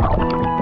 Tchau.